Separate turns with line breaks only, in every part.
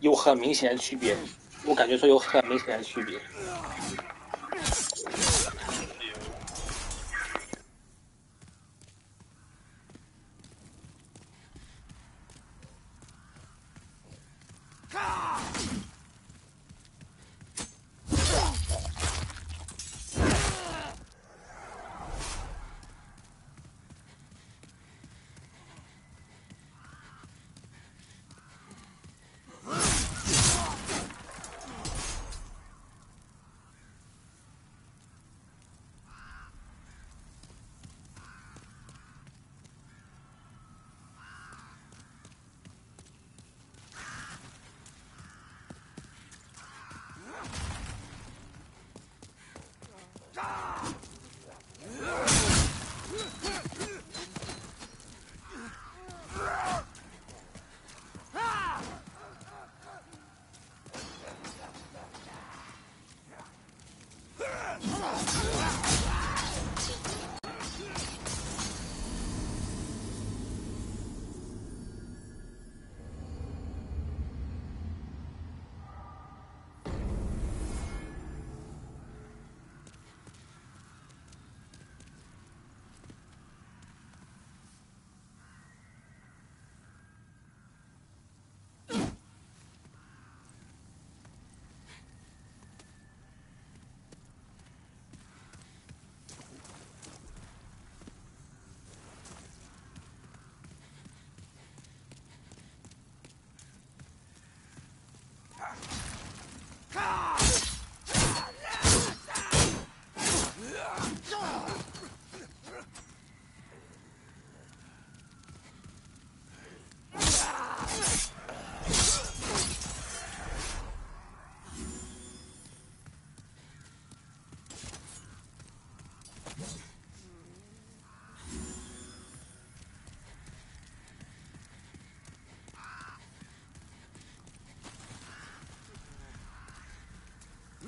有很明显的区别，我感觉说有很明显的区别。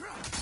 Rock!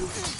you.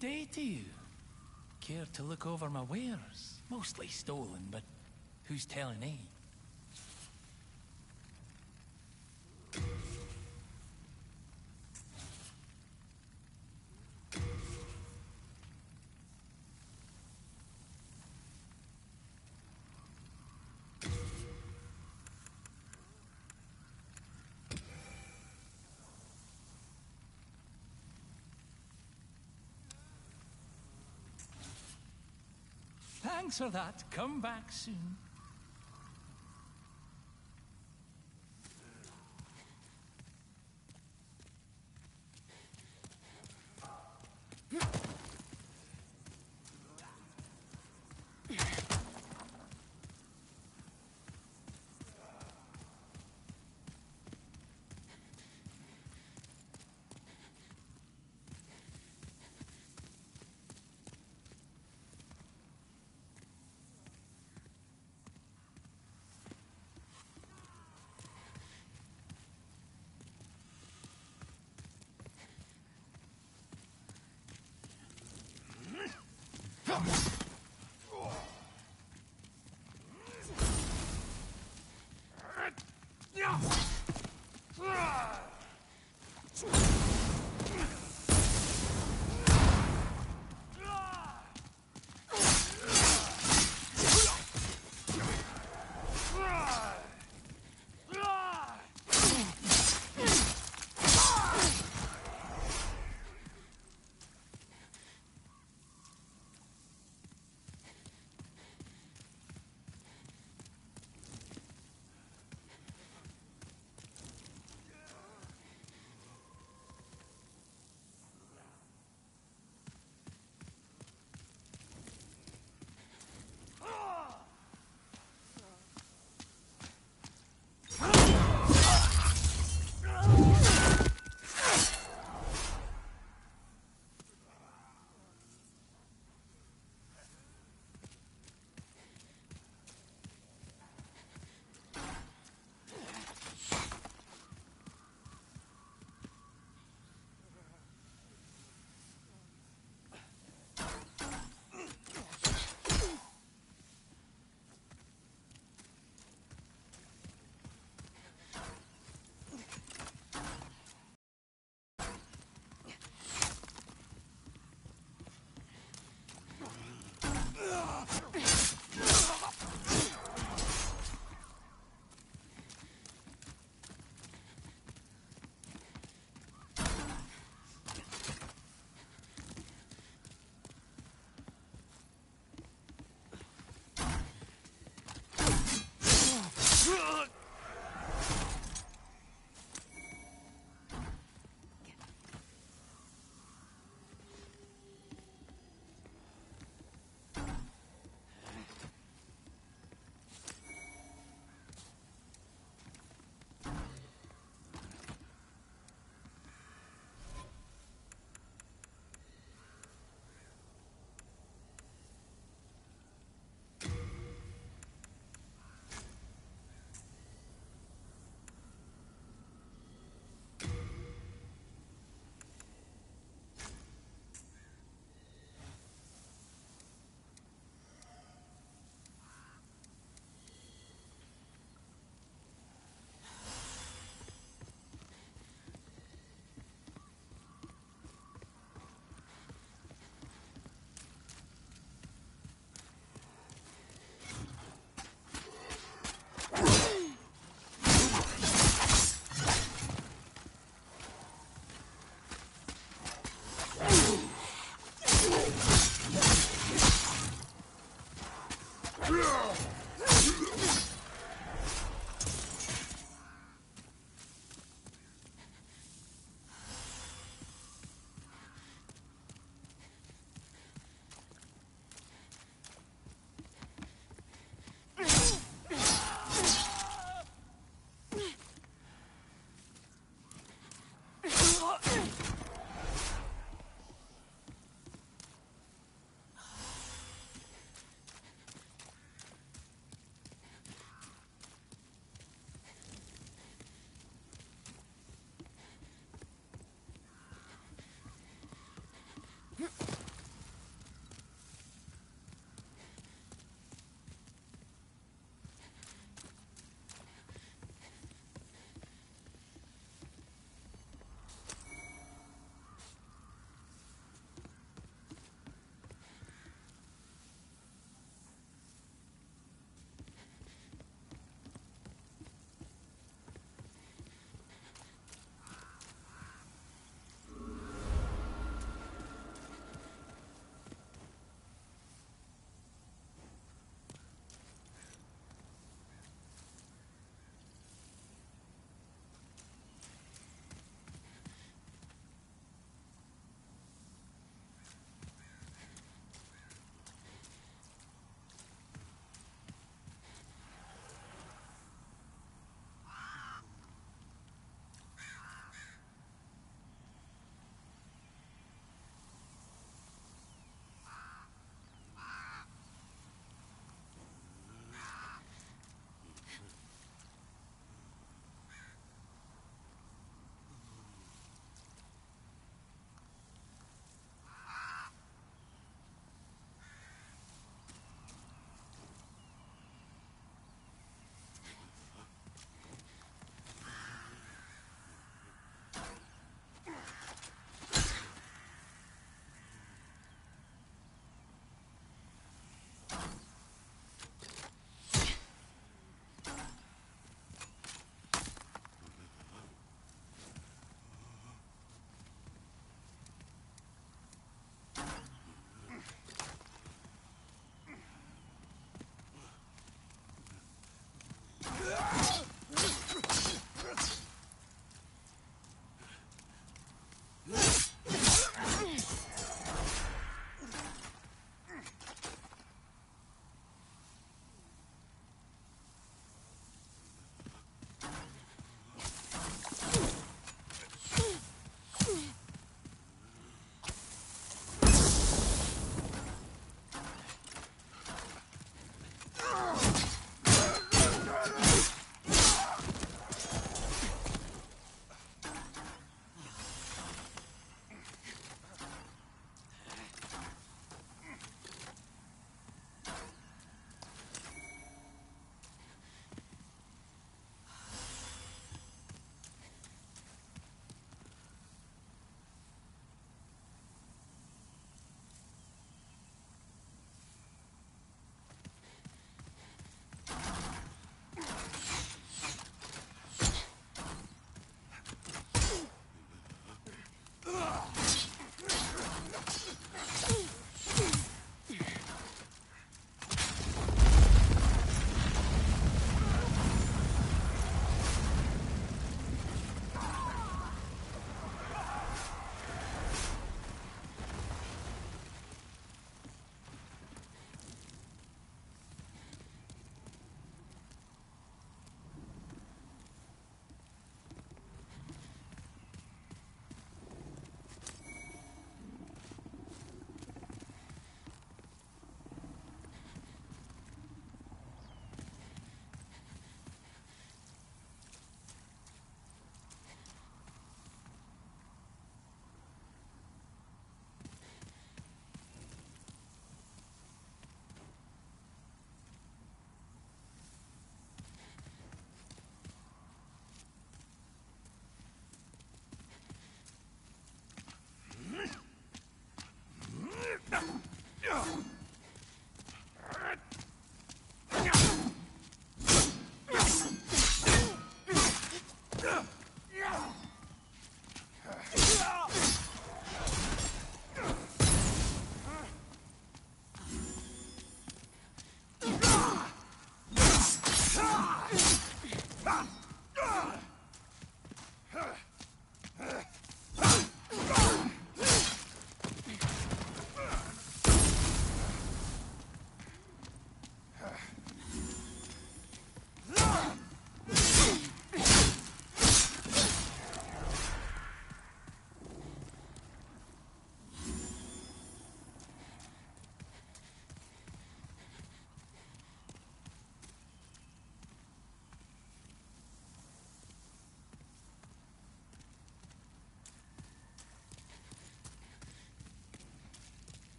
Day to you. Care to look over my wares? Mostly stolen, but who's telling eh? Thanks for that. Come back soon. Yeah.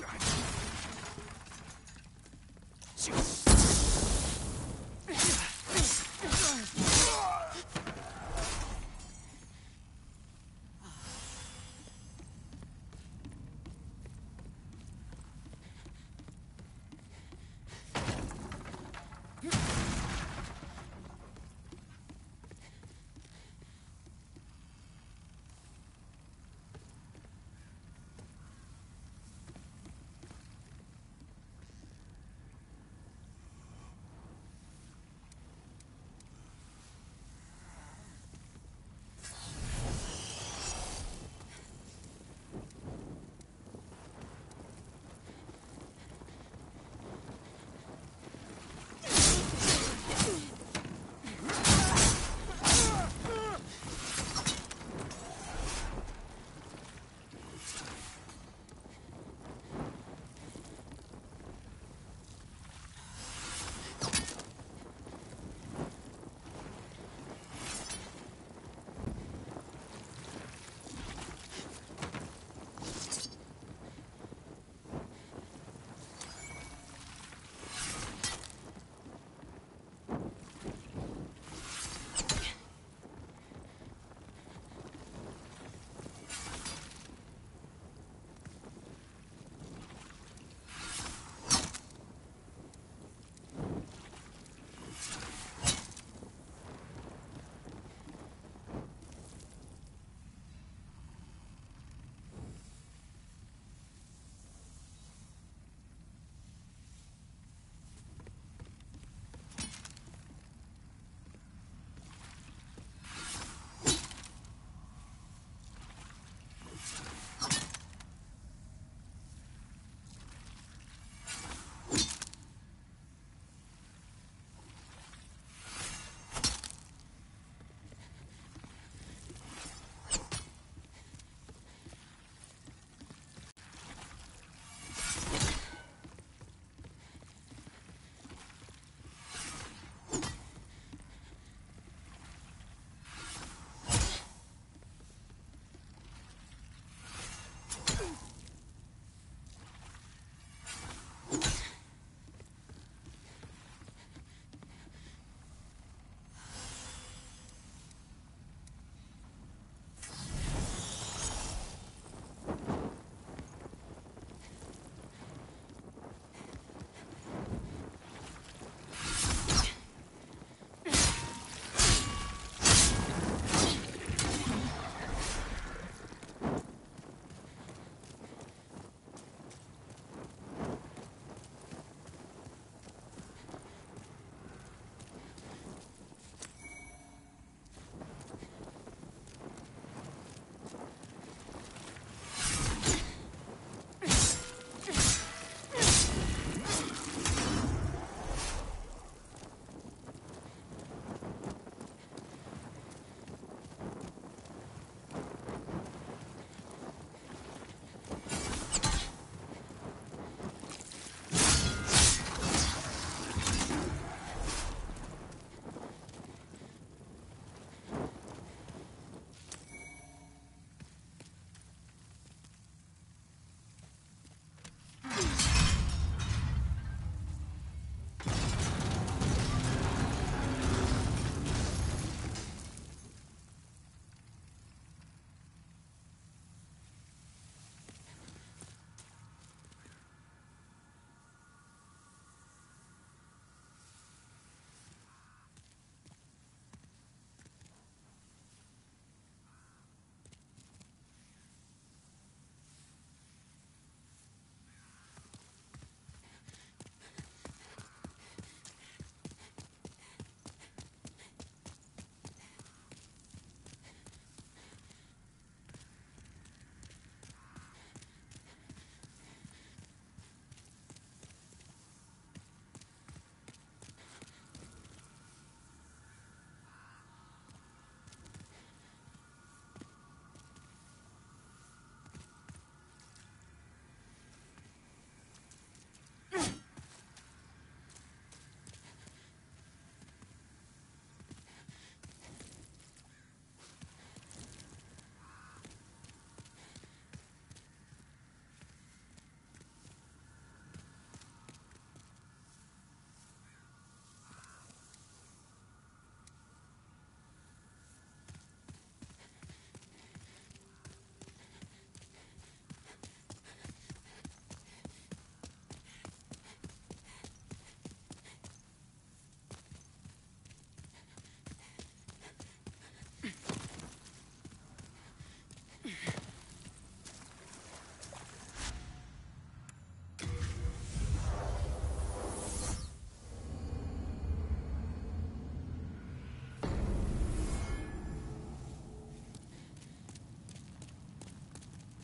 Gotcha.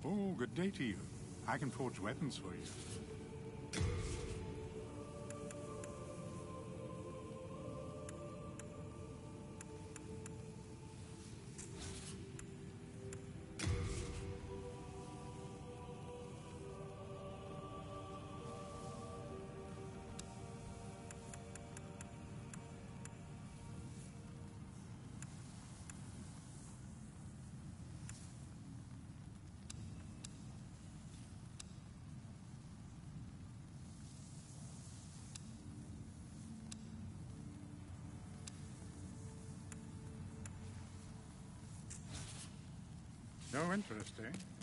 Oh, good day to you. I can forge weapons for you. No interest, eh?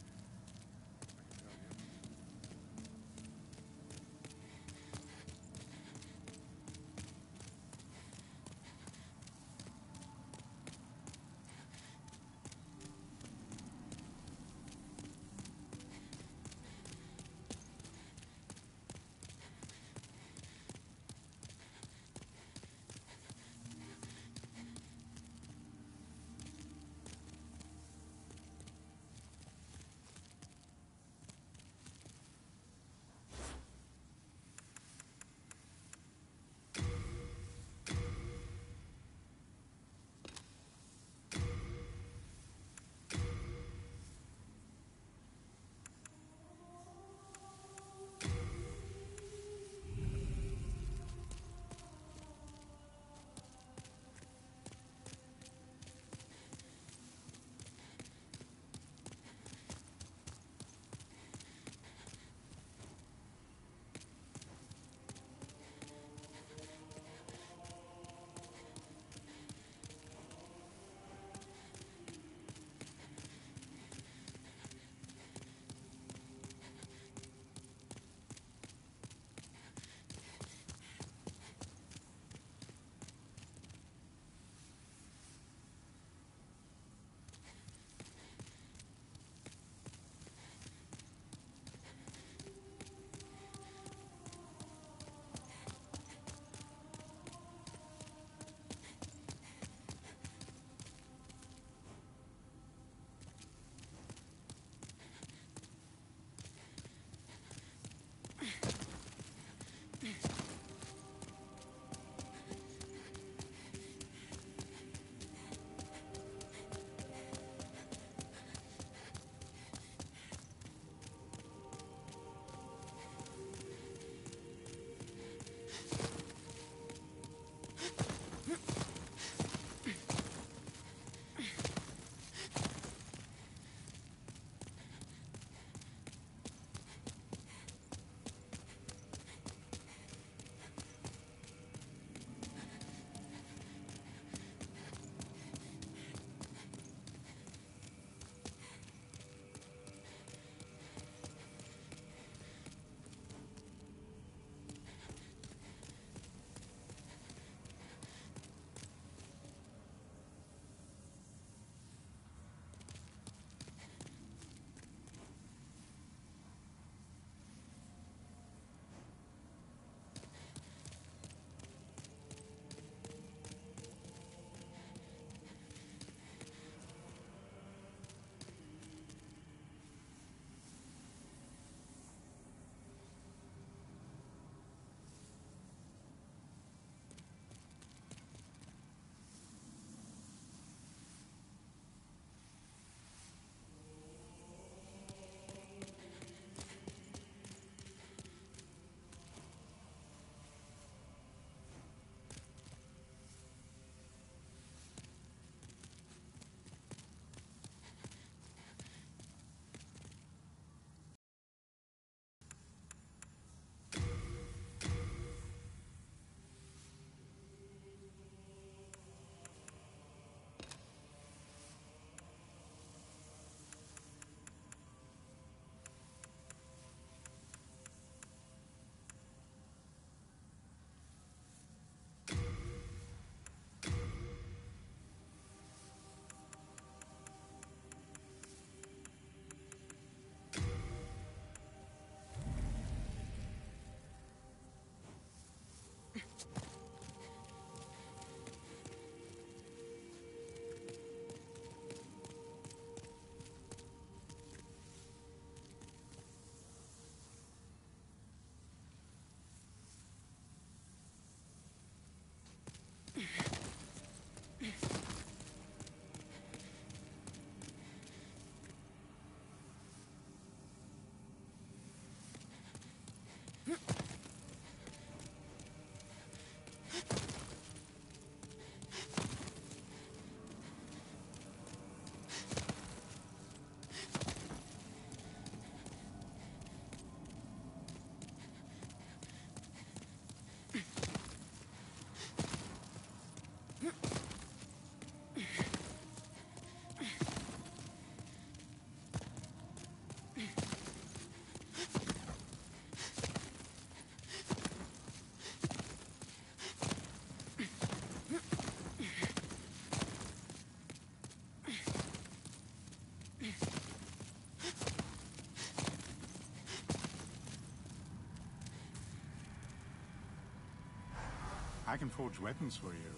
I can forge weapons for you.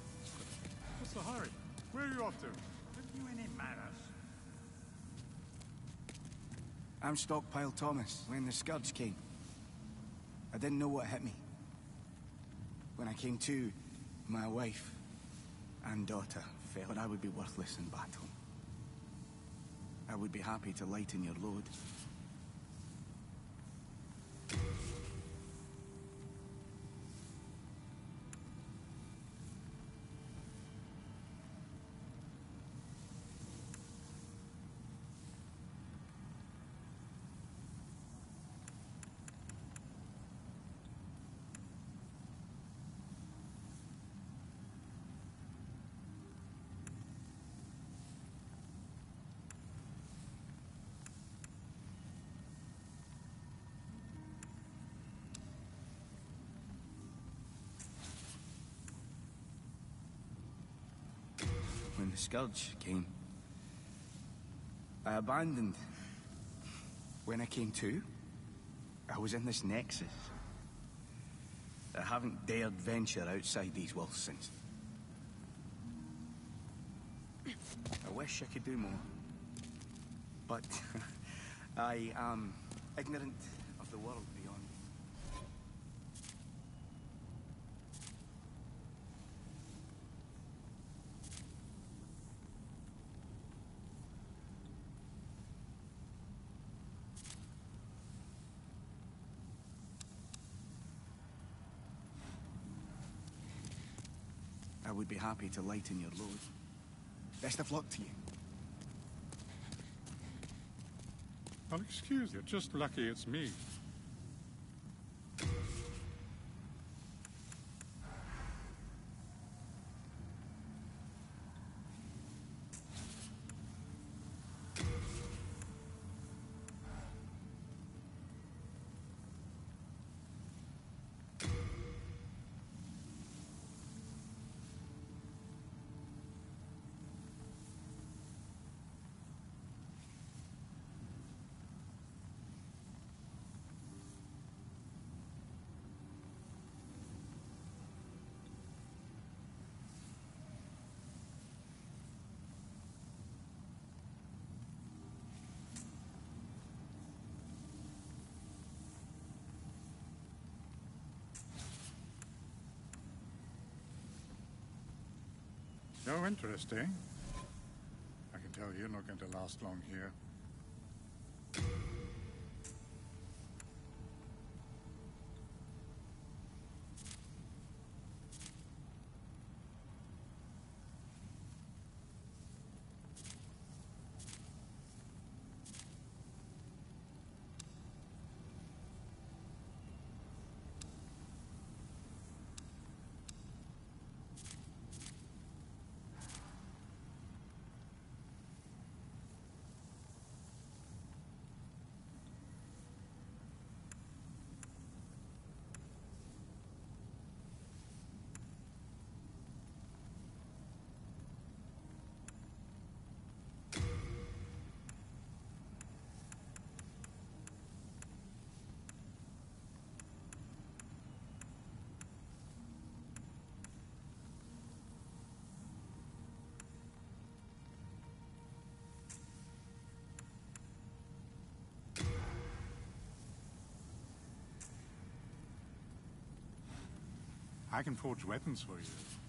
What's the hurry? Where are you off to? Have you any manners?
I'm Stockpile Thomas. When the Scourge came, I didn't know what hit me. When I came to, my wife and daughter felt I would be worthless in battle. I would be happy to lighten your load. When the Scourge came, I abandoned. When I came to, I was in this nexus. I haven't dared venture outside these walls since. I wish I could do more. But I am ignorant of the world beyond. I would be happy to lighten your load. Best of luck to you.
I'll excuse you. Just lucky it's me. No interest, eh? I can tell you're not going to last long here. I can forge weapons for you.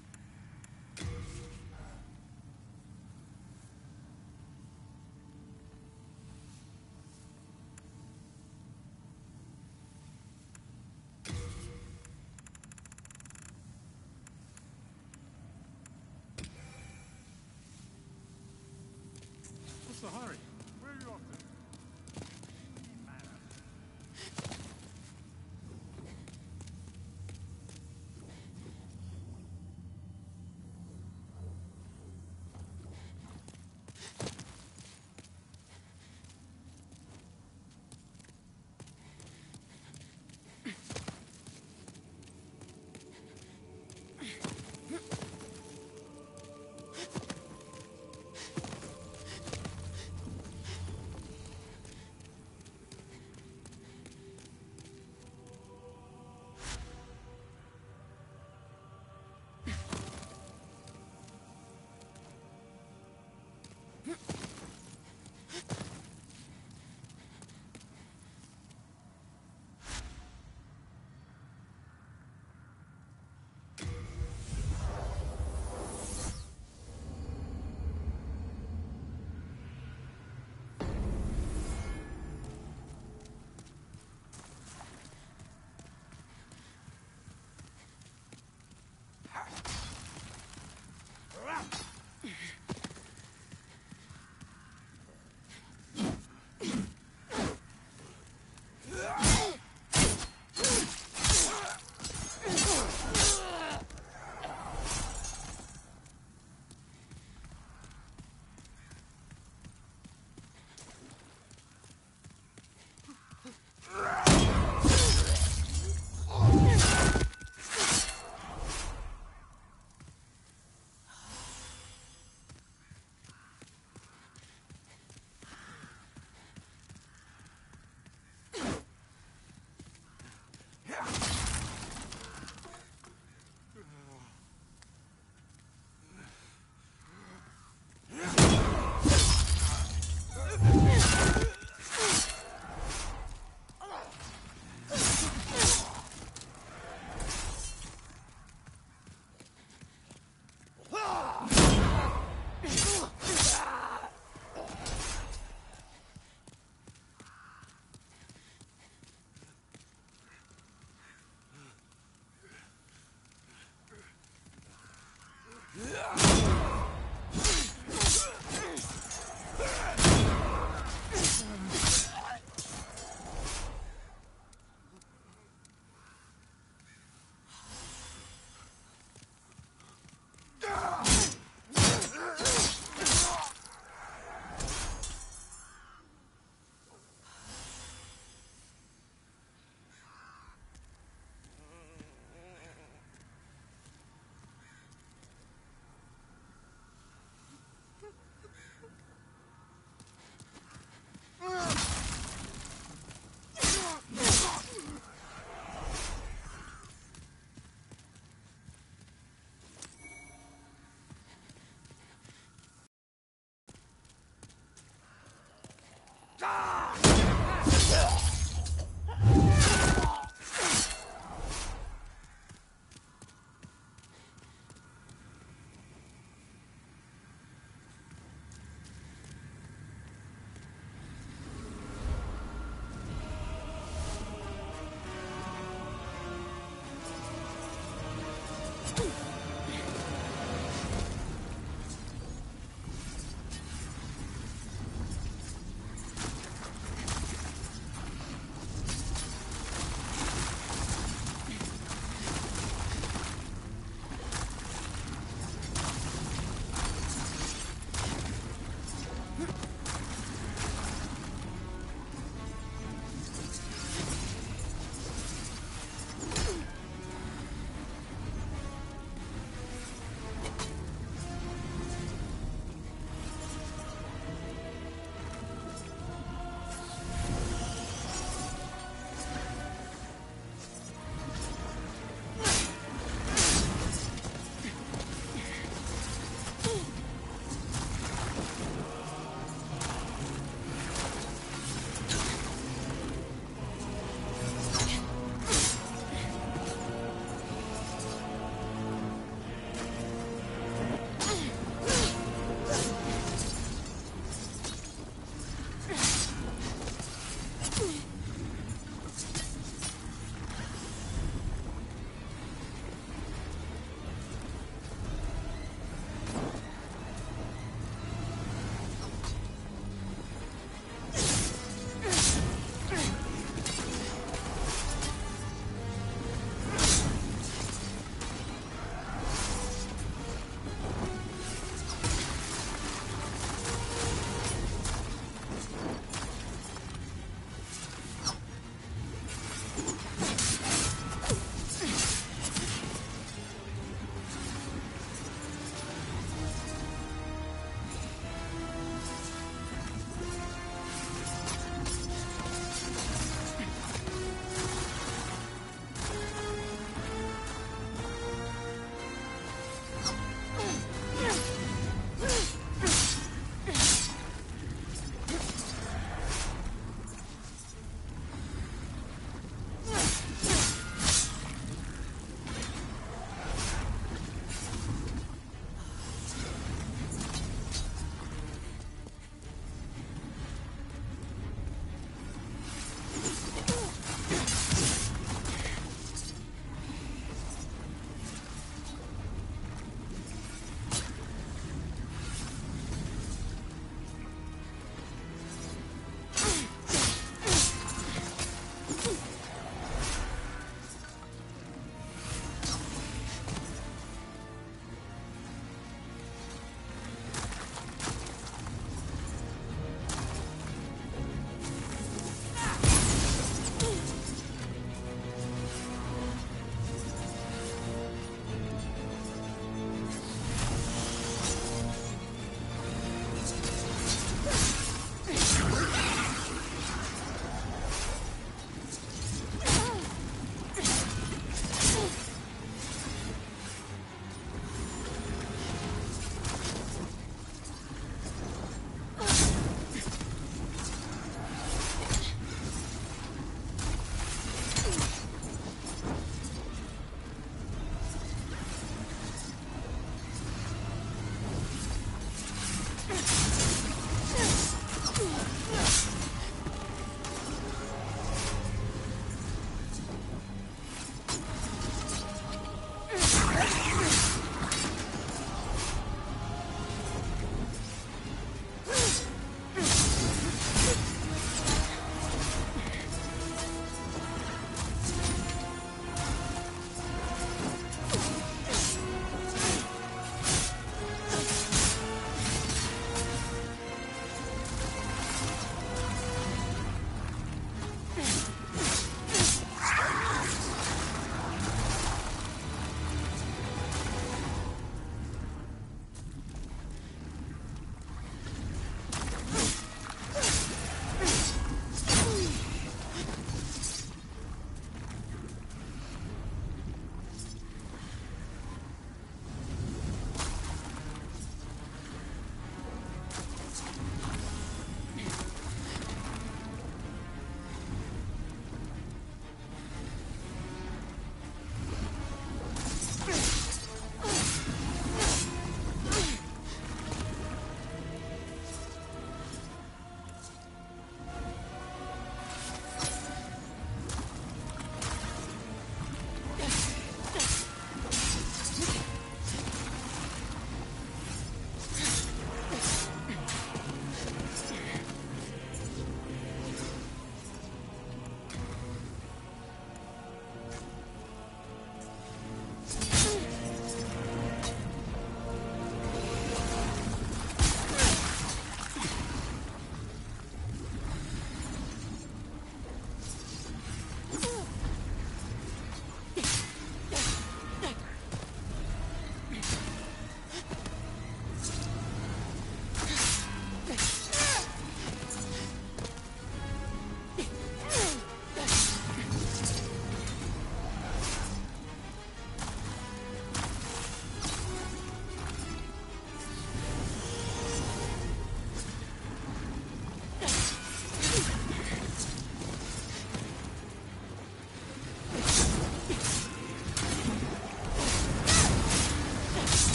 炸！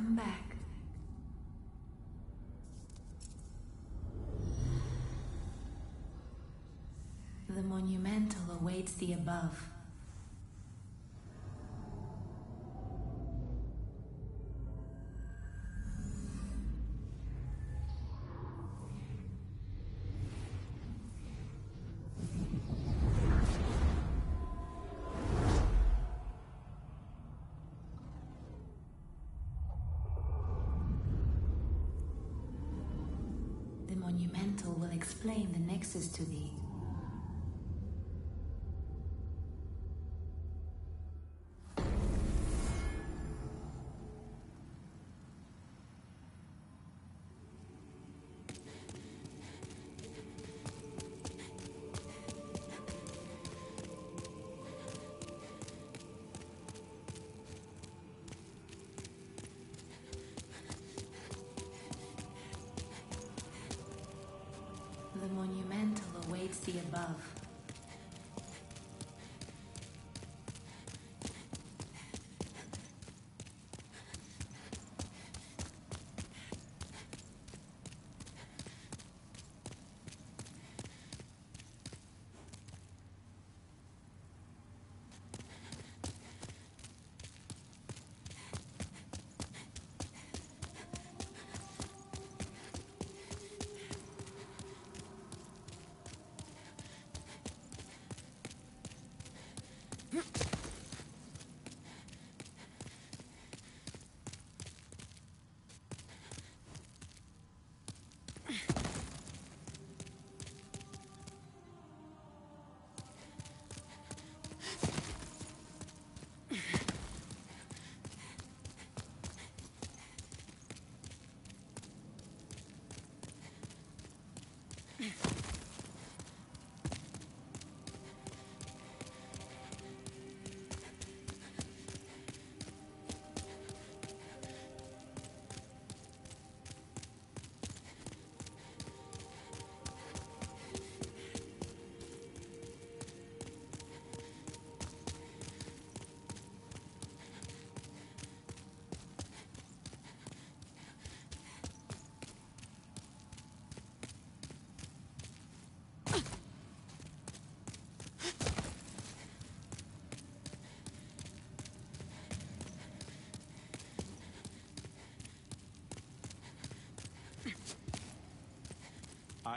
Welcome back. The monumental awaits the above. The to thee.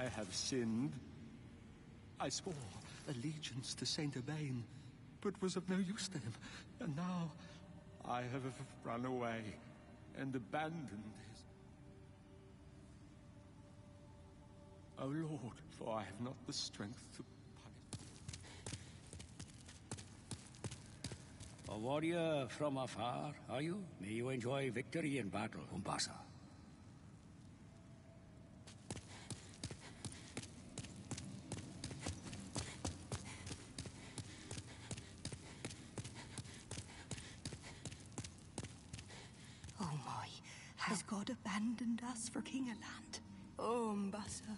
I have sinned. I swore allegiance to Saint Urbain, but was of no use to him. And now I have run away and abandoned his. O Lord, for I have not the strength to punish.
A warrior from afar, are you? May you enjoy victory in battle, Umbasa.
Oh my, has God abandoned us for King of Land? Oh, Umbasa.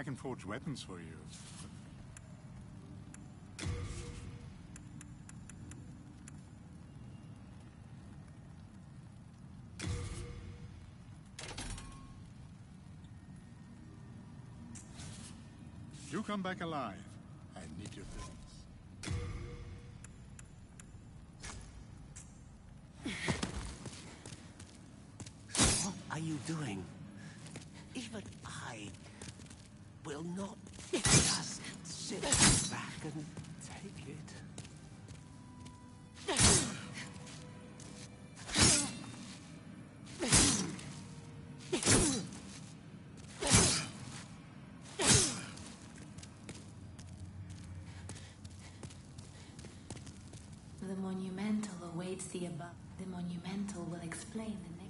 I can forge weapons for you. You come back alive. I need your things.
What are you doing? Even I
will not just sit back and take it.
The monumental awaits the above. The monumental will explain the next.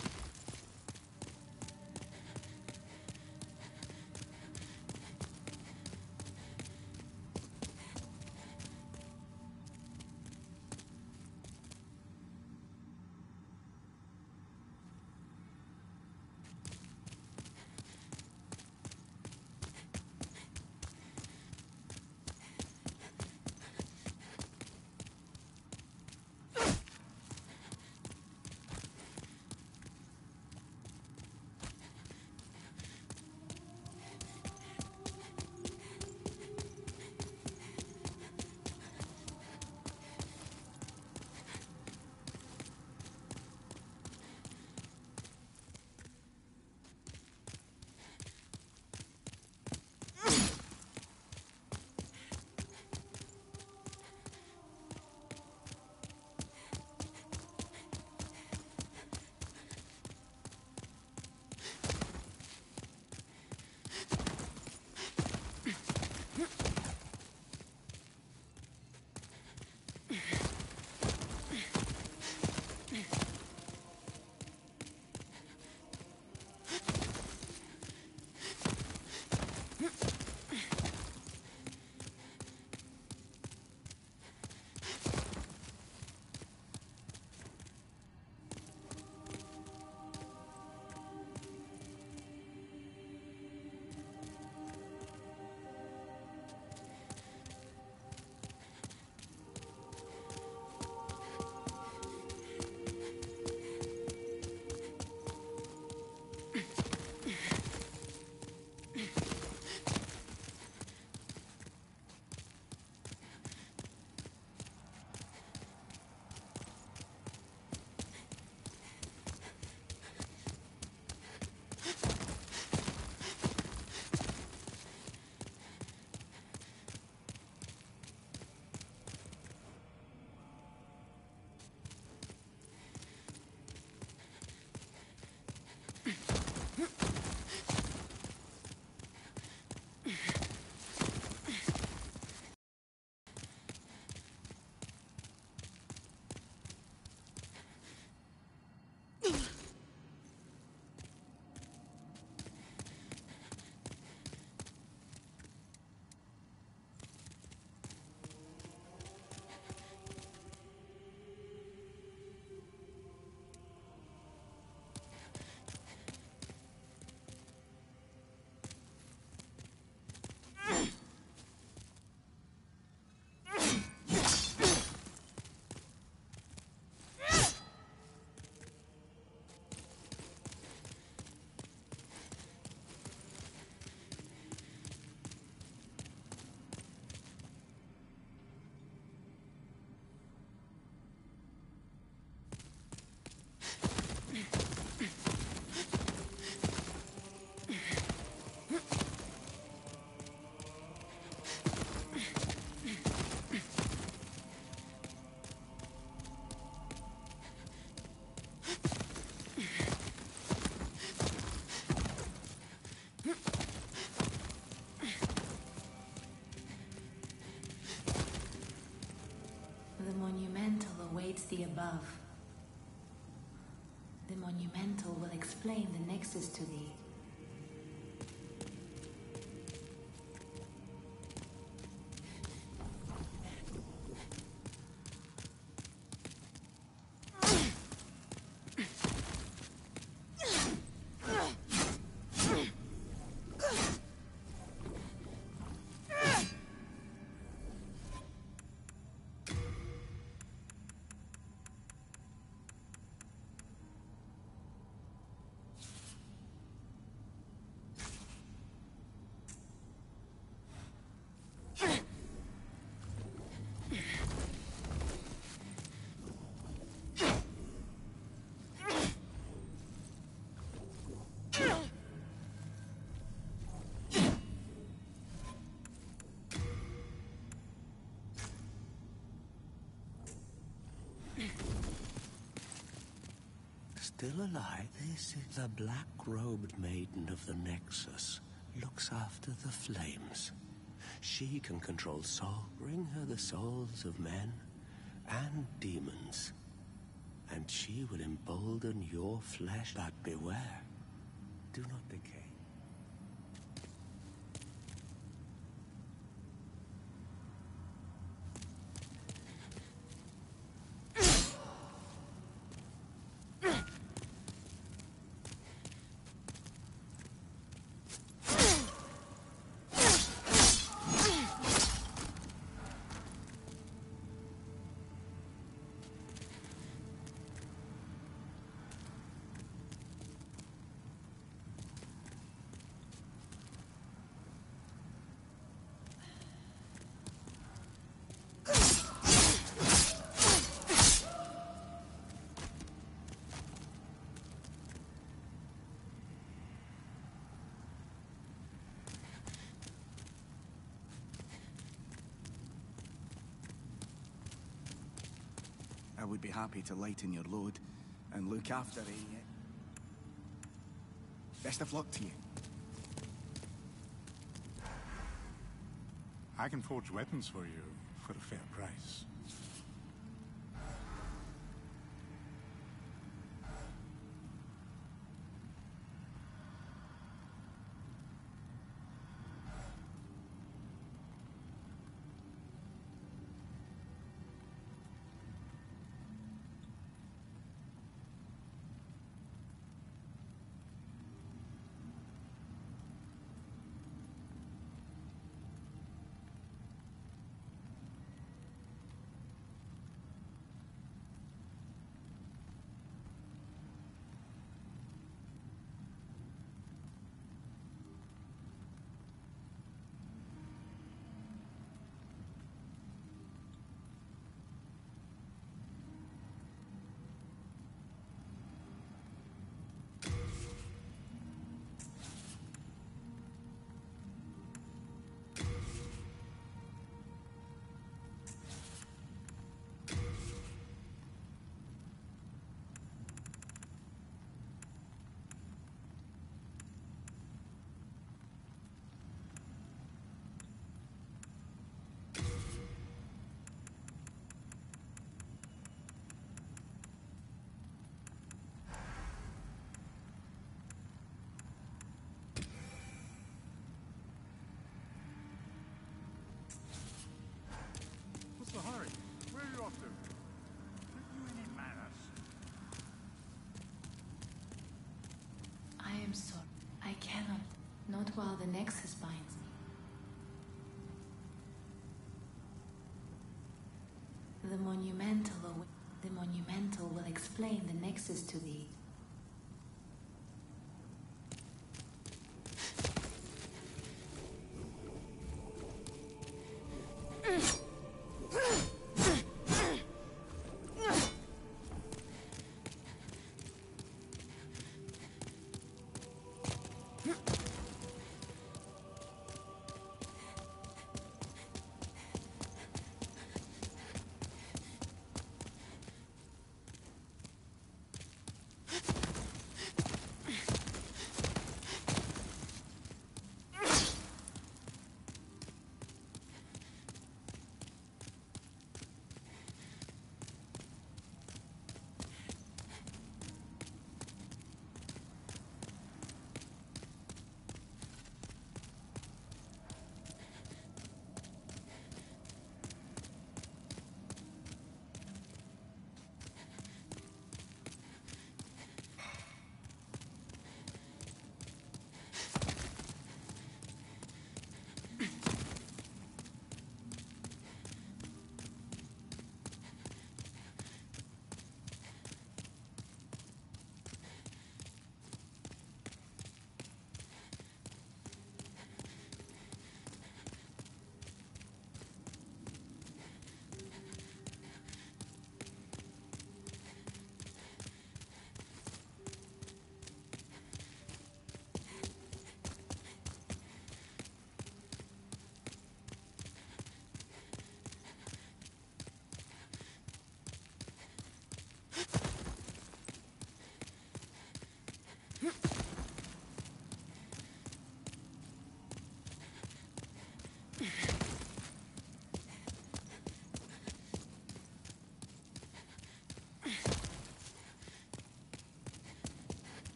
above. The monumental will explain the nexus to thee.
Still alive? This is the black-robed maiden of the Nexus. Looks after the flames. She can control soul. Bring her the souls of men and demons. And she will embolden your flesh. But beware. Do not decay.
Would be happy to lighten your load and look after a... Eh, best of luck to you.
I can forge weapons for you for a fair price.
Not while the Nexus binds me. The monumental, the monumental will explain the Nexus to thee.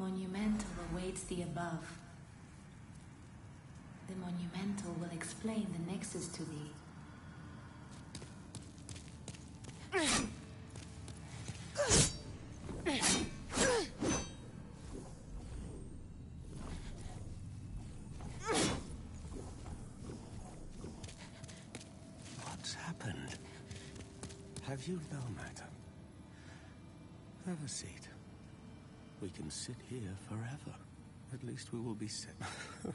The monumental awaits thee above. The monumental will explain the nexus to thee.
What's happened? Have you no madam? Have a seat. We can sit here forever. At least we will be sit.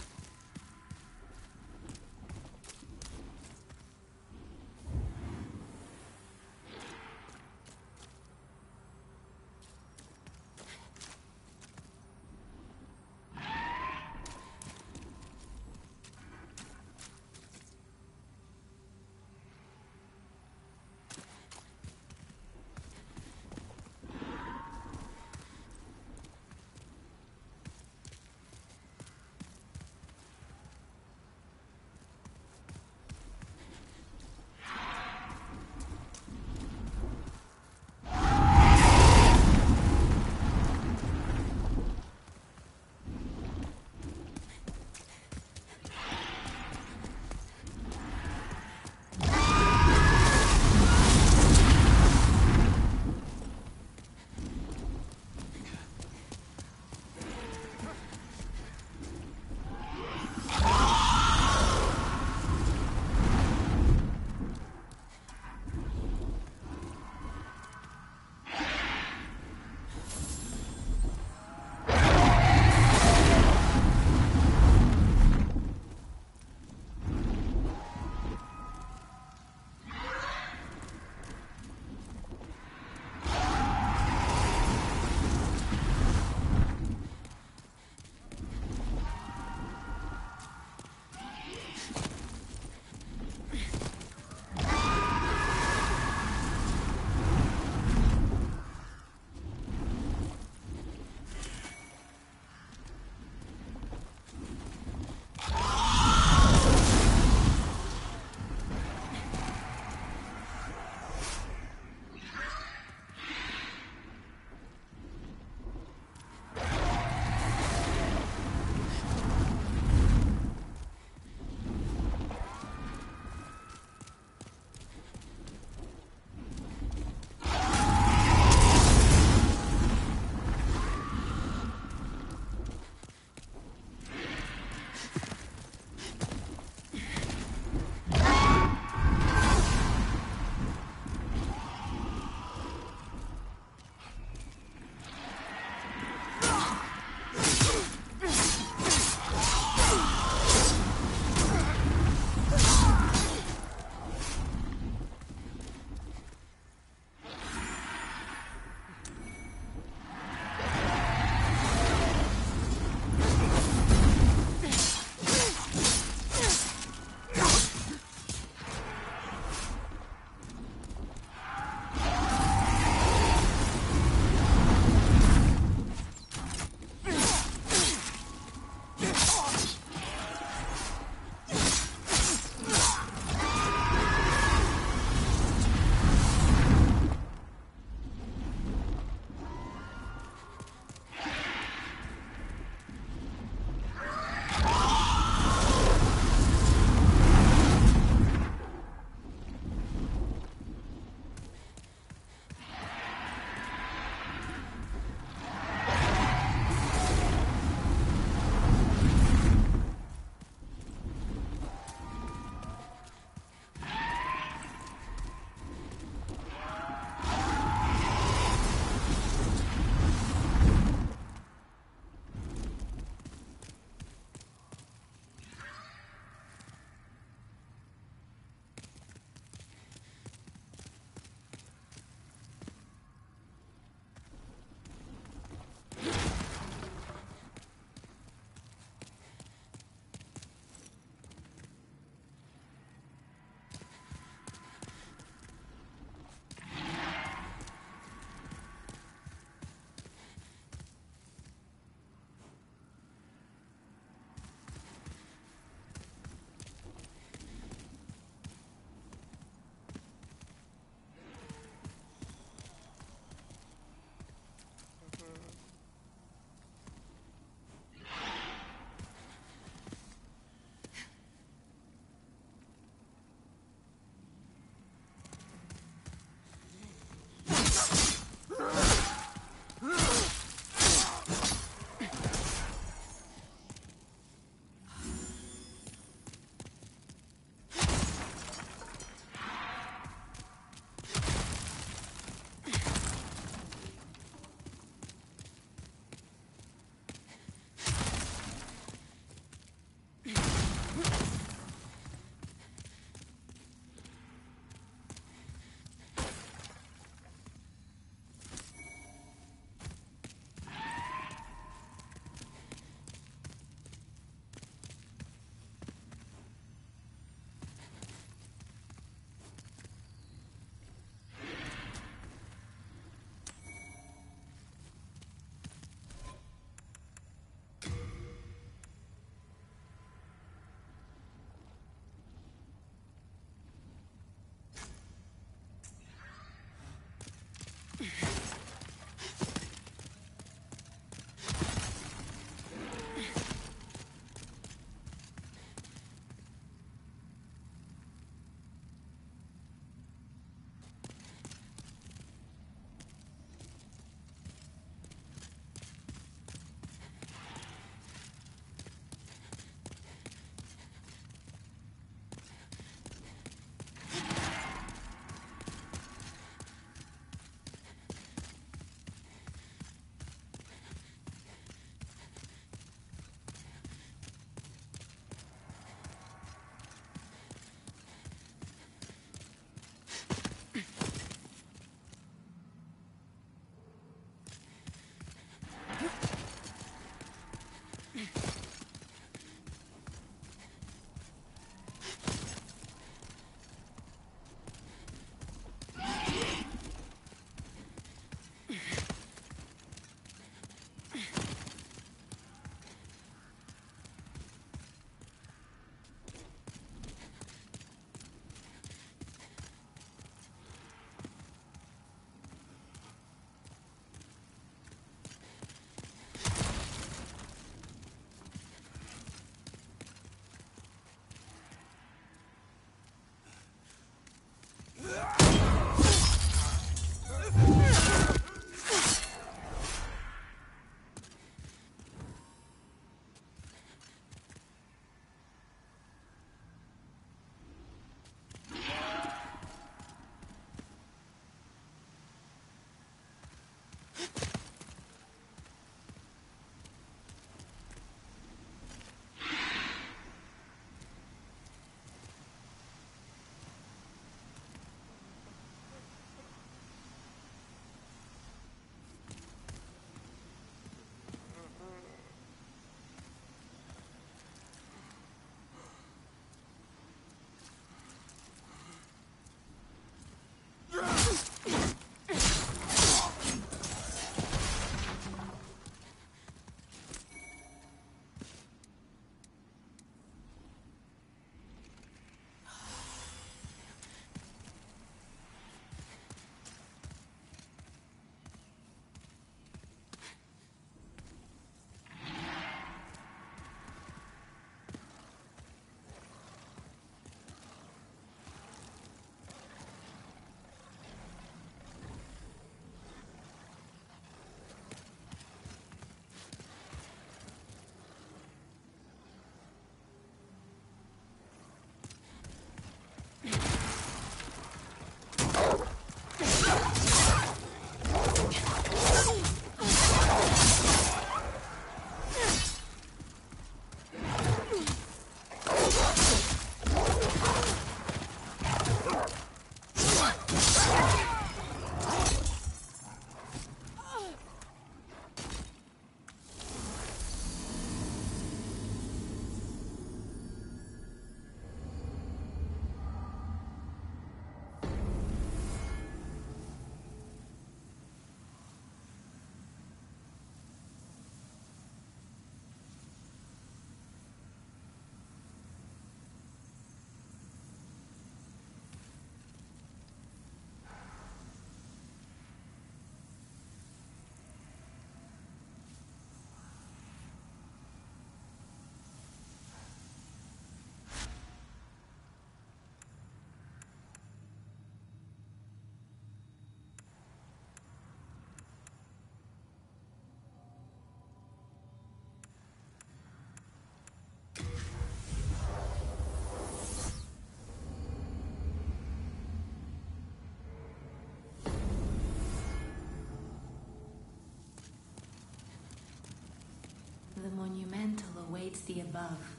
awaits the above.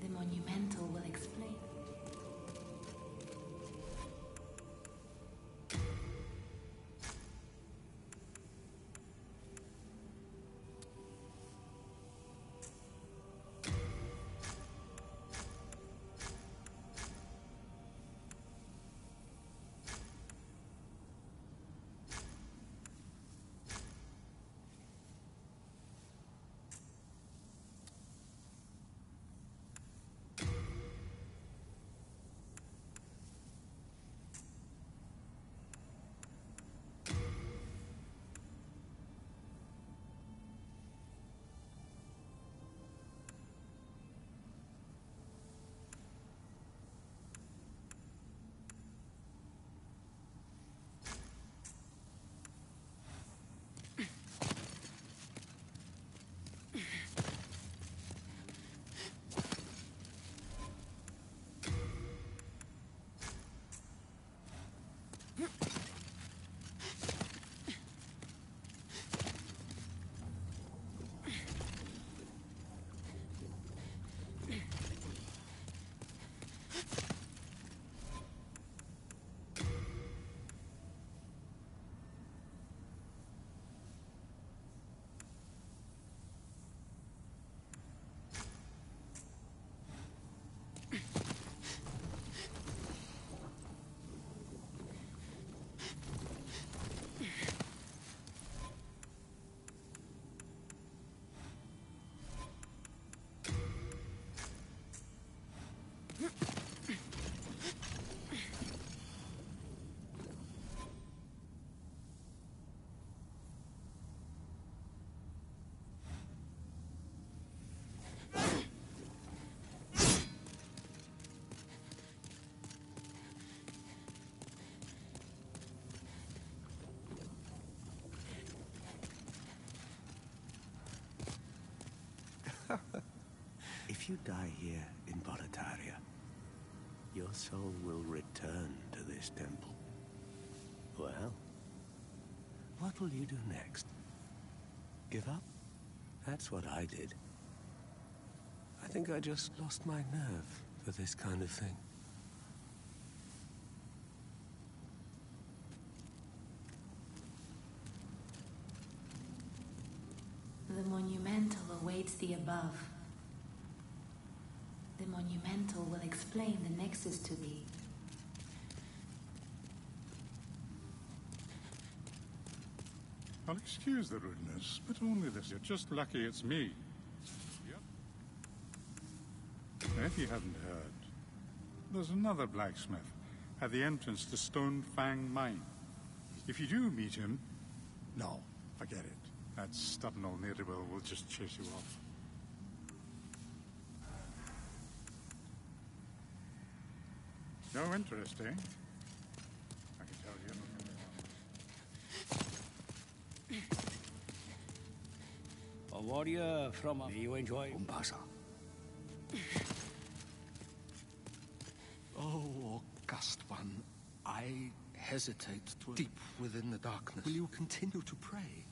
The monumental
you die here in Boletaria, your soul will return to this temple. Well, what will you do next? Give up? That's what I did. I think I just lost my nerve for this kind of thing.
The monumental awaits the above. The monumental will explain the nexus to thee.
I'll excuse the rudeness, but only this. You're just lucky it's me. Yep. If you haven't heard, there's another blacksmith at the entrance to Stone Fang Mine. If you do meet him, no, forget it. That stubborn old Ne'er-do-well will just chase you off. No interest, eh? I can tell you.
A warrior from... May you enjoy...
Umbasa. Oh, august one, I hesitate to... Deep within the darkness. Will you continue to pray?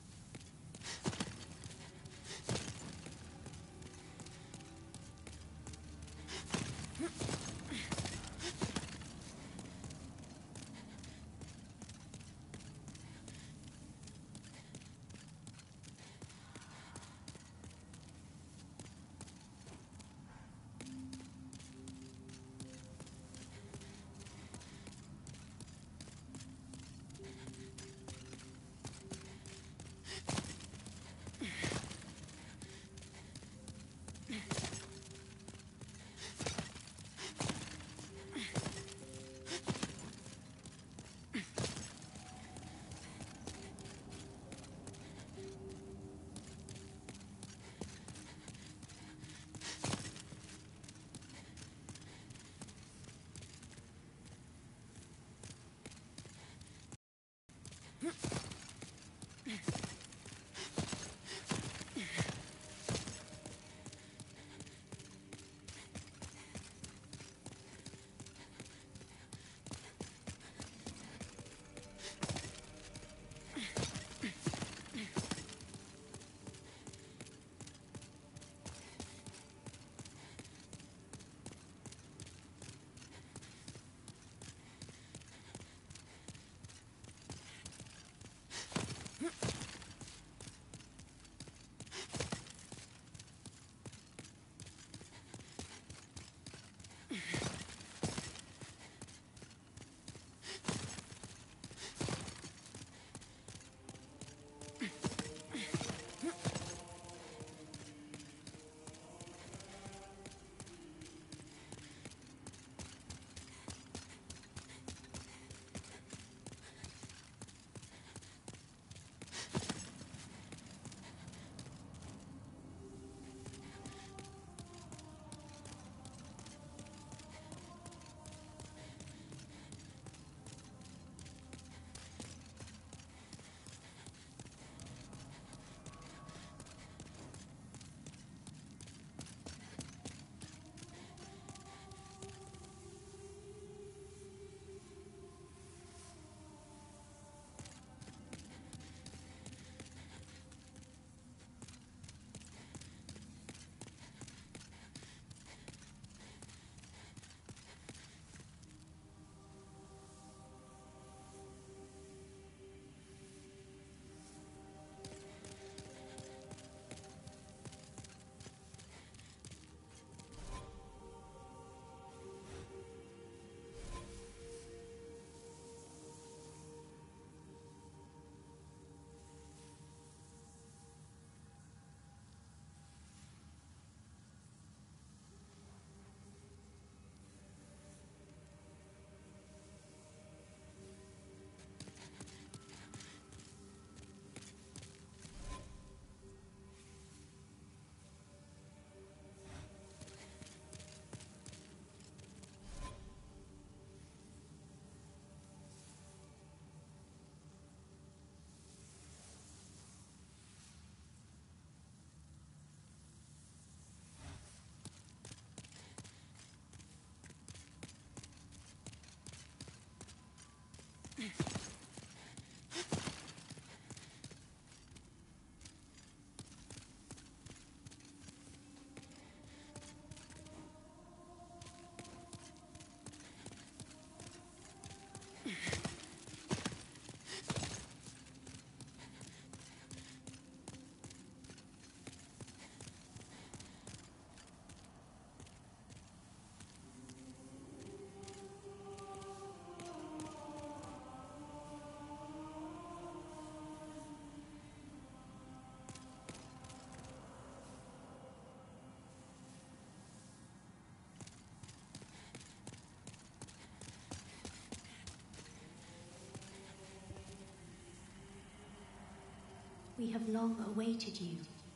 We have long awaited you,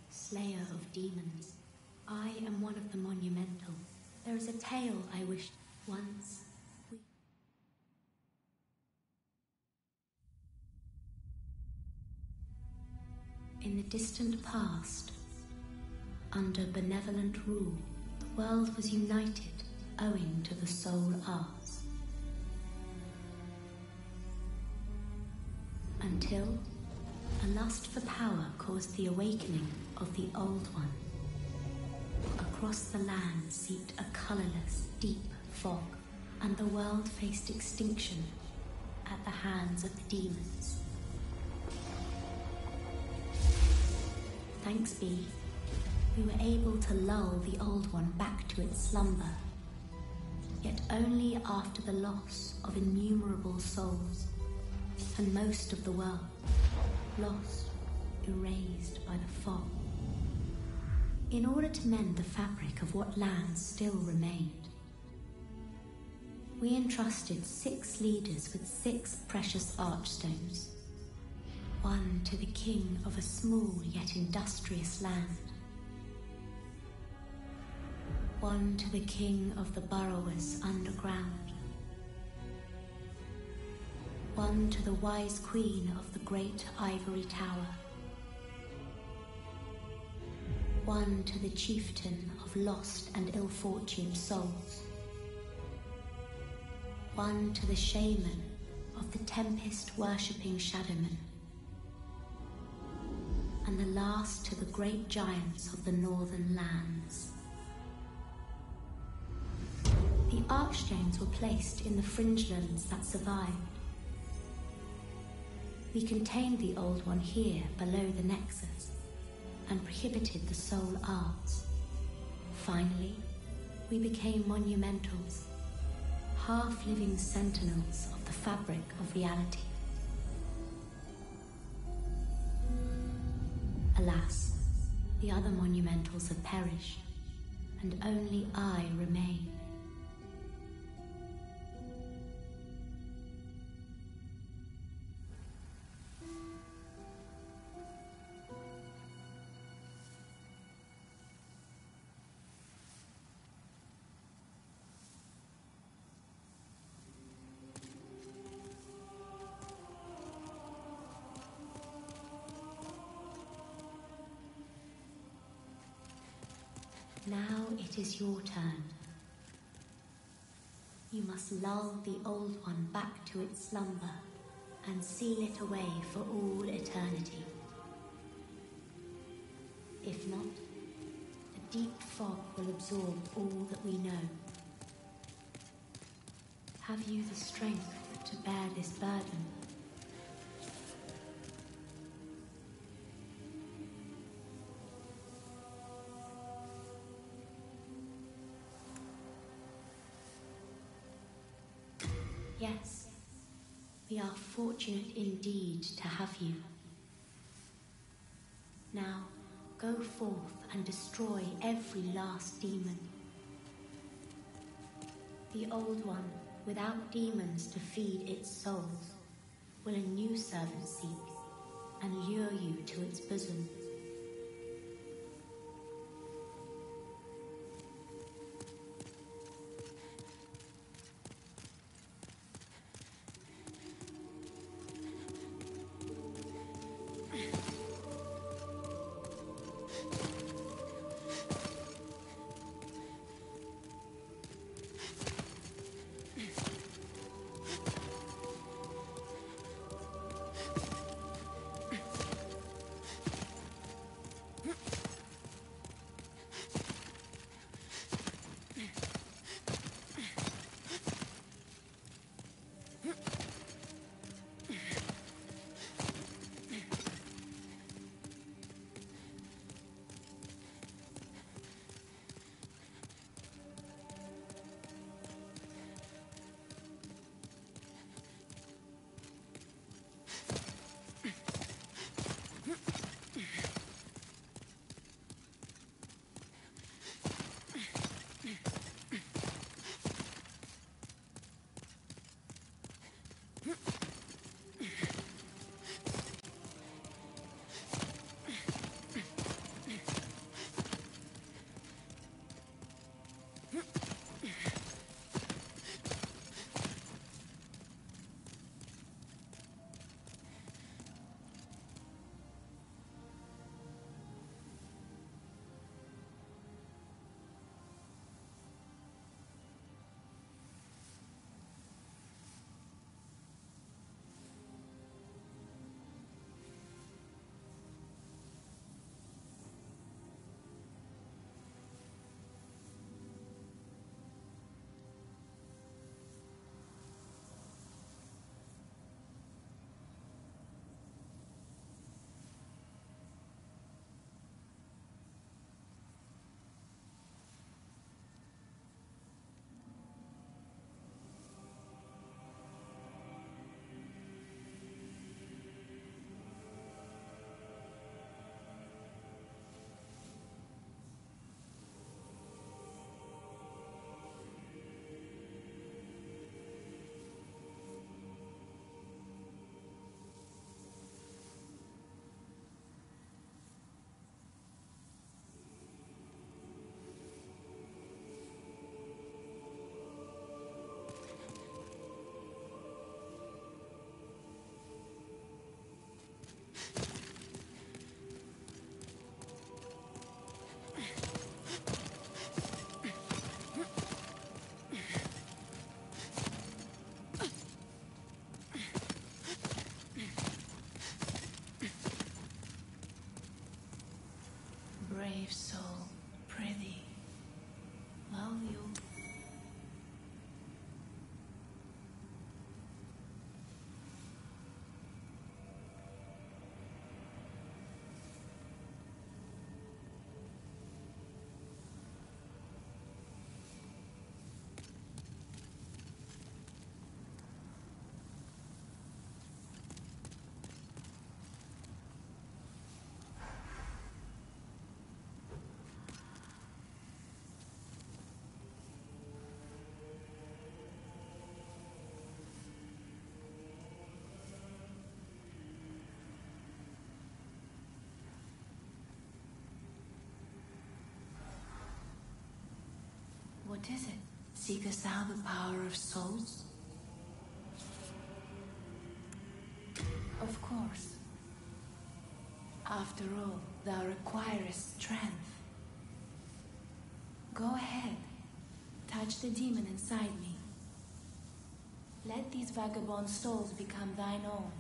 slayer of demons. I am one of the monumental. There is a tale I wish once. In the distant past, under benevolent rule, the world was united owing to the soul arts. Caused the awakening of the Old One. Across the land seeped a colorless, deep fog, and the world faced extinction at the hands of the demons. Thanks be, we were able to lull the Old One back to its slumber, yet only after the loss of innumerable souls and most of the world lost, erased by the fog. In order to mend the fabric of what lands still remained, we entrusted six leaders with six precious archstones. One to the king of a small yet industrious land. One to the king of the burrowers underground one to the wise queen of the great ivory tower, one to the chieftain of lost and ill-fortuned souls, one to the shaman of the tempest-worshipping shadowmen, and the last to the great giants of the northern lands. The archstones were placed in the fringelands that survived. We contained the Old One here below the Nexus and prohibited the soul arts. Finally, we became monumentals, half-living sentinels of the fabric of reality. Alas, the other monumentals have perished, and only I remain. Your turn. You must lull the old one back to its slumber and seal it away for all eternity. If not, a deep fog will absorb all that we know. Have you the strength to bear this burden? Fortunate indeed to have you. Now, go forth and destroy every last demon. The old one, without demons to feed its souls, will a new servant seek and lure you to its bosom.
so What is it? Seekest thou the power of souls? Of course. After all, thou requirest strength. Go ahead. Touch the demon inside me. Let these vagabond souls become thine own.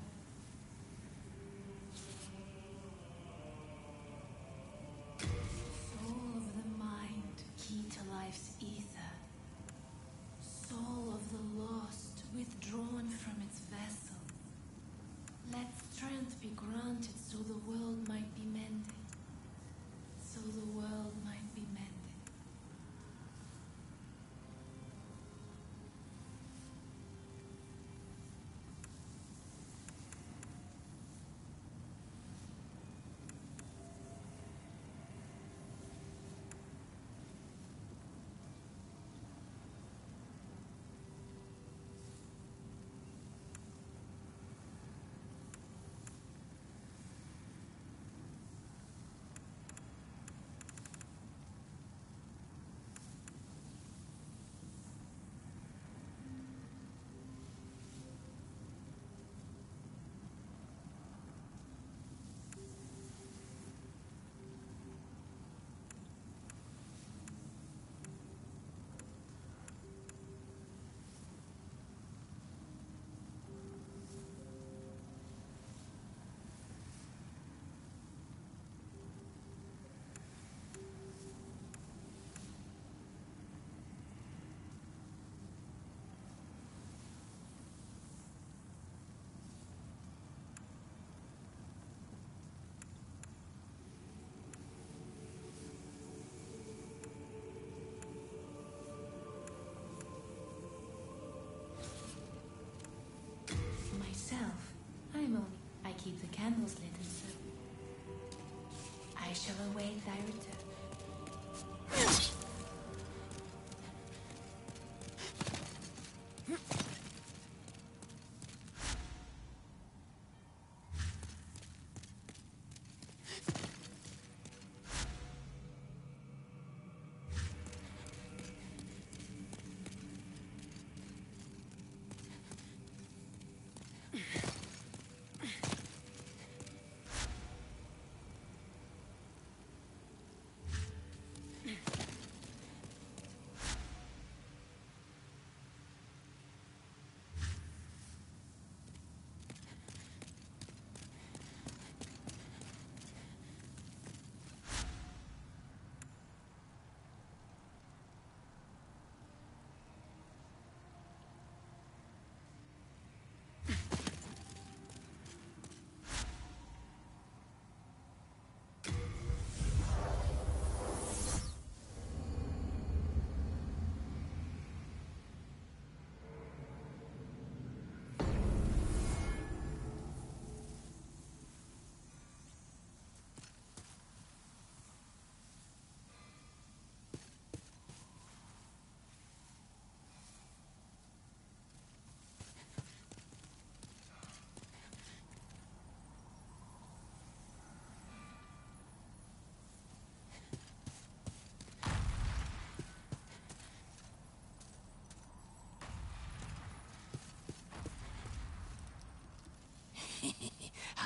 Shall await thy return.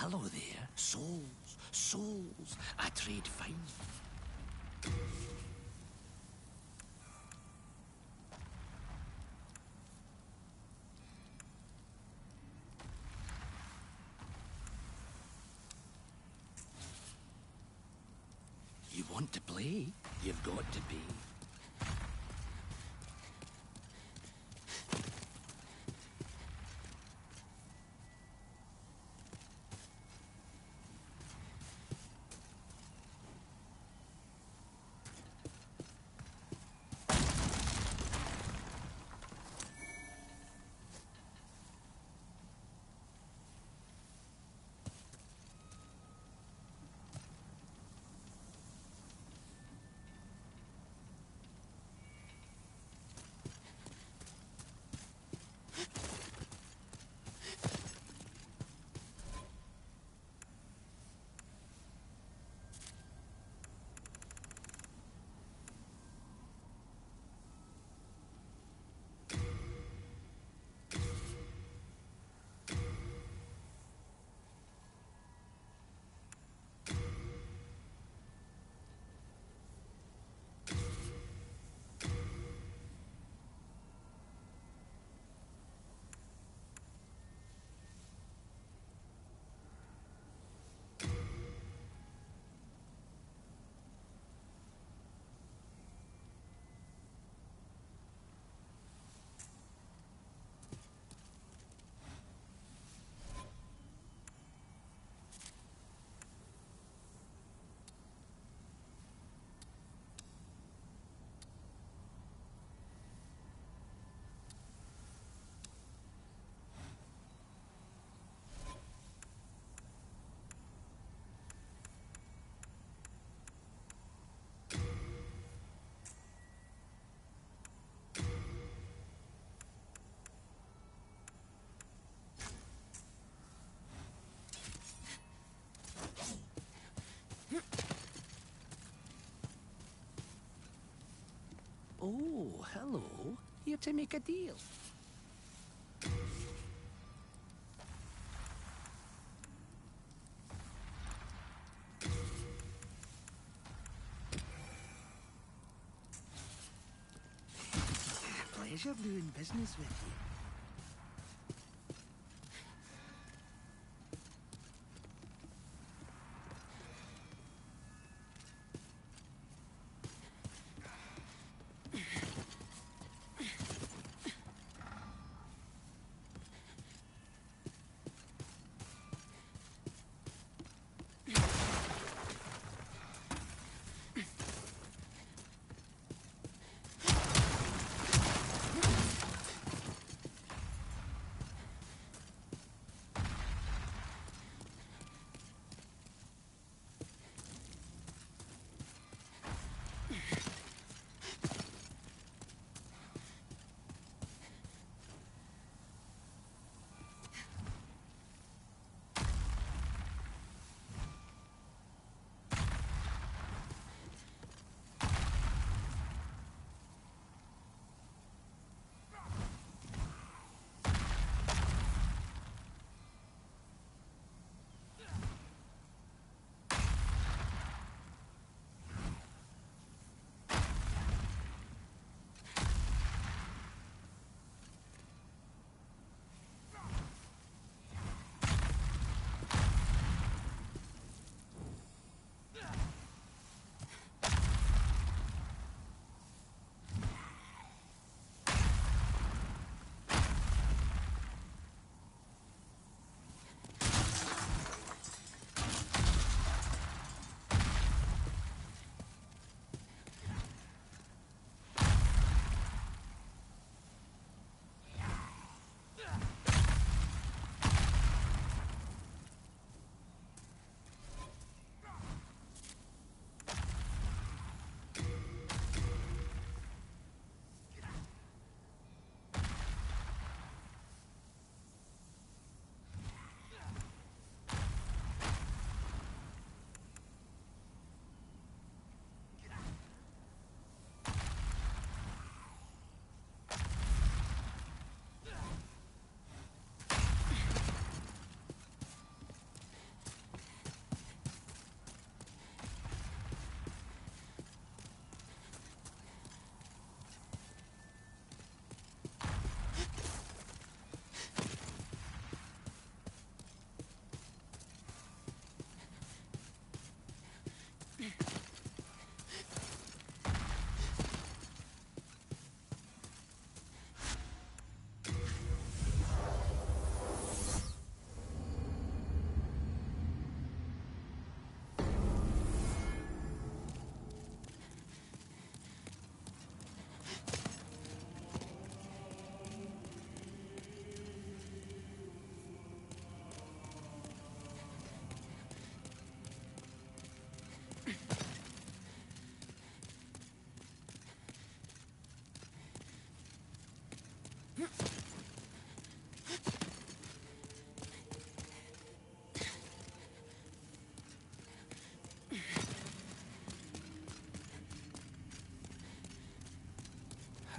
Hello there. Souls, souls. I trade fine. You want to play? You've got to pay. Hello. Here to make a deal. Pleasure doing business with you.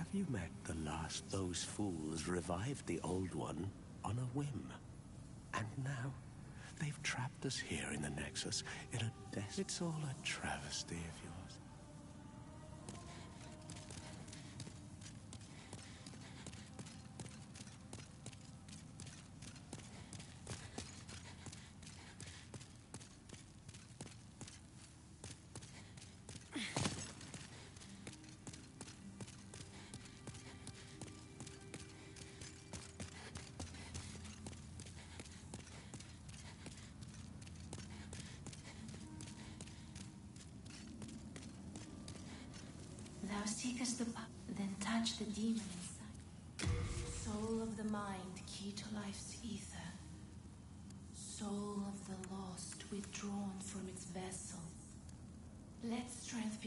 Have you met the last those fools revived the old one on a whim? And now they've trapped us here in the Nexus in a des- It's all a travesty of yours.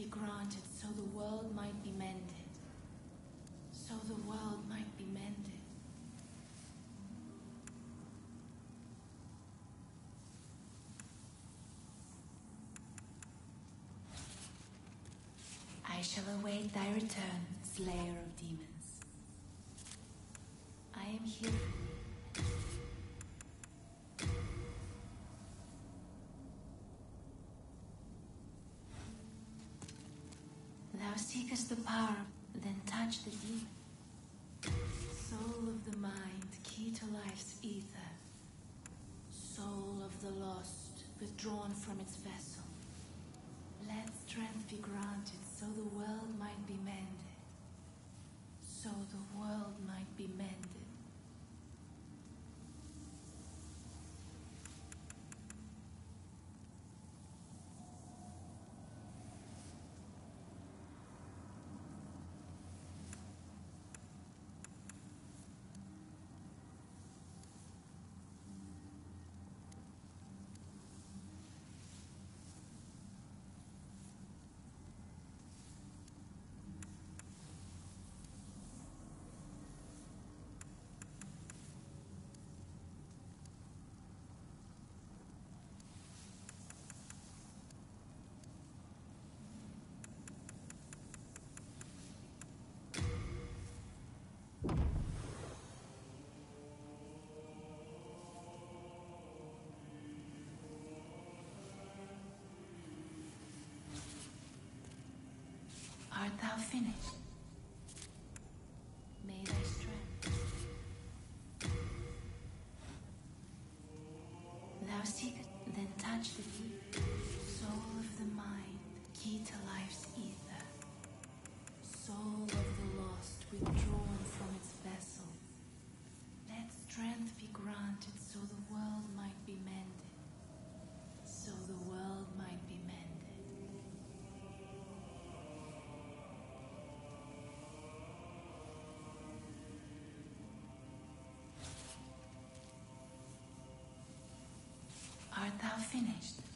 Be granted so the world might be mended. So the world might be mended. I shall await thy return, slayer seekest the power, then touch the demon. Soul of the mind, key to life's ether. Soul of the lost, withdrawn from its vessel. Let strength be granted so the world might be mended. So the world might be mended. Thou finished? May thy strength. Thou seekest, then touch the deep soul of the mind, key to life's ether. Finished?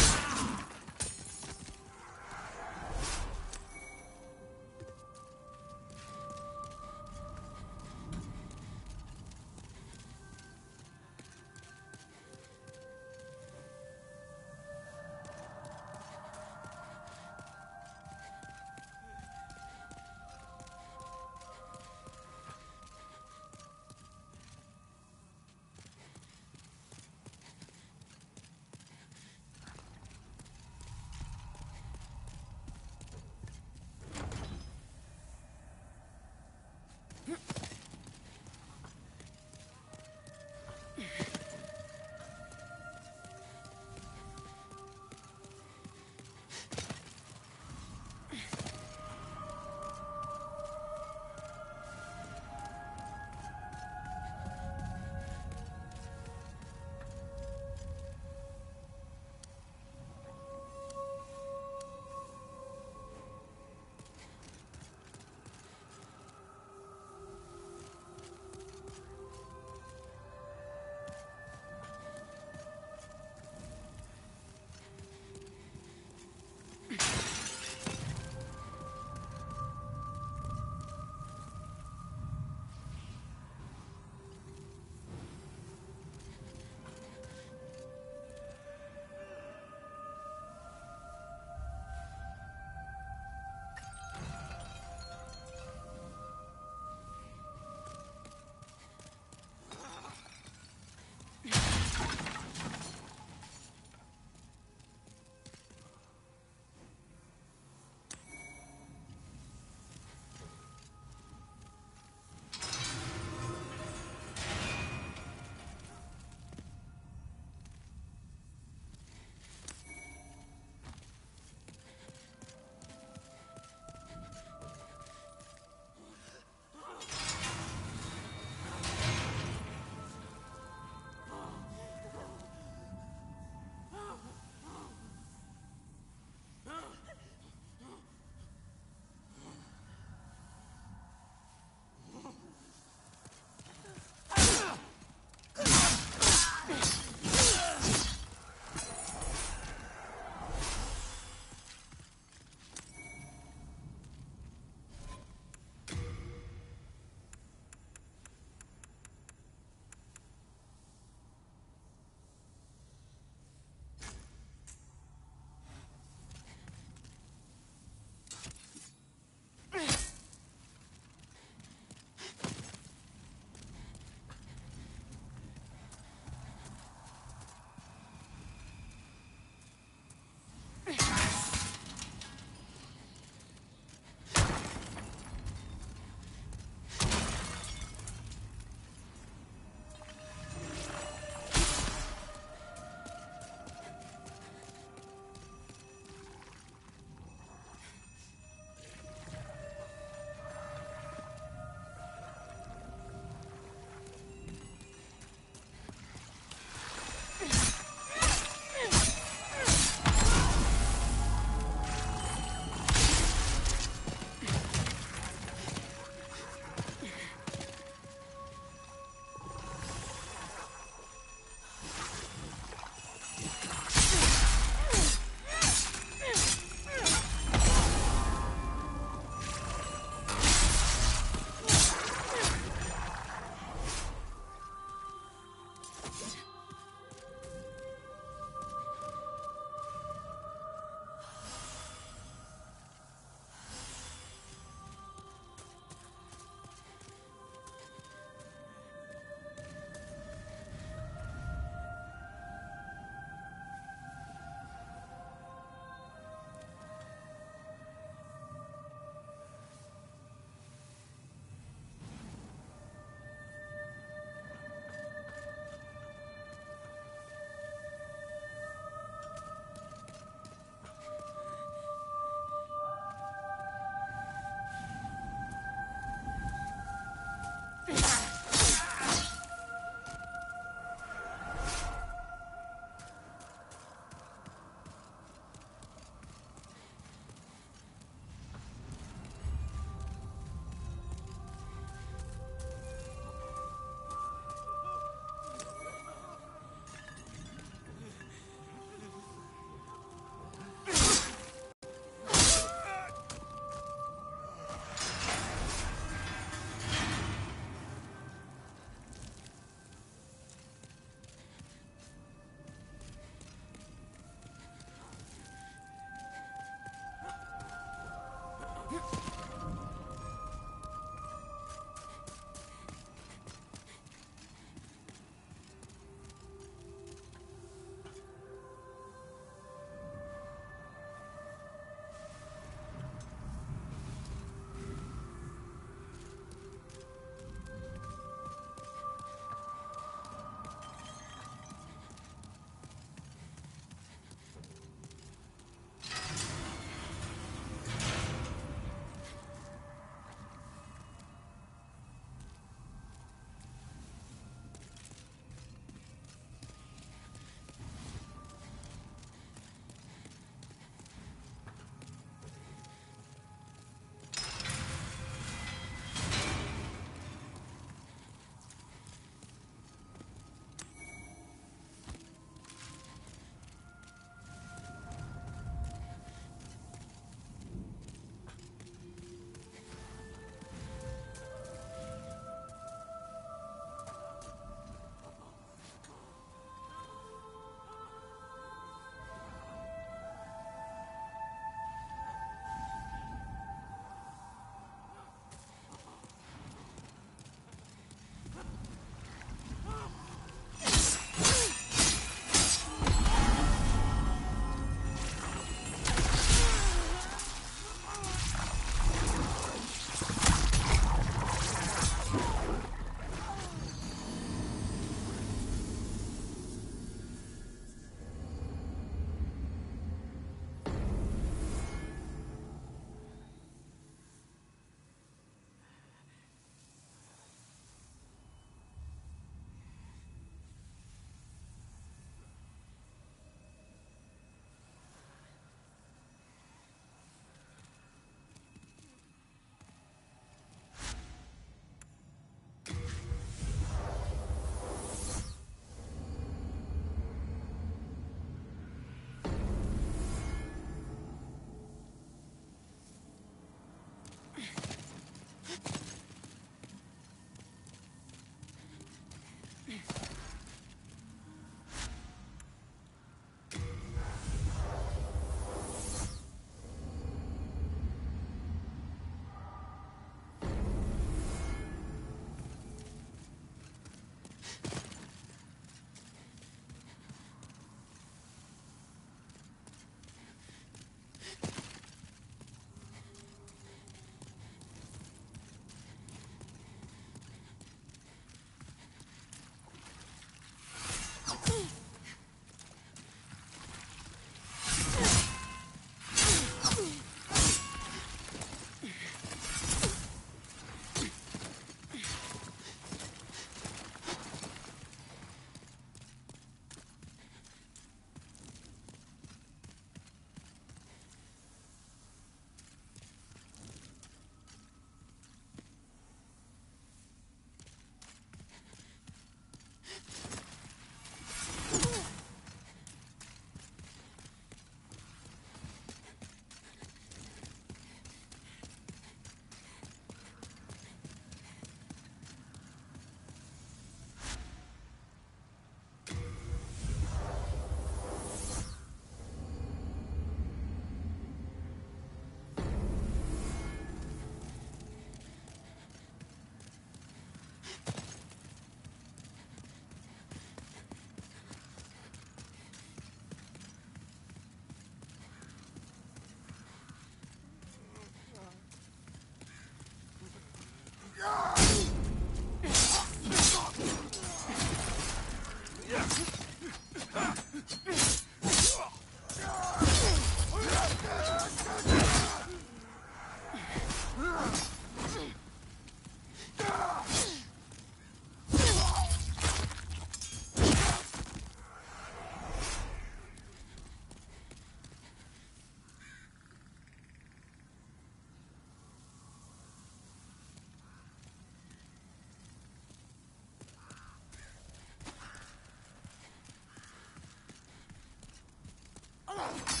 Ugh.